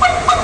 Wait, wait.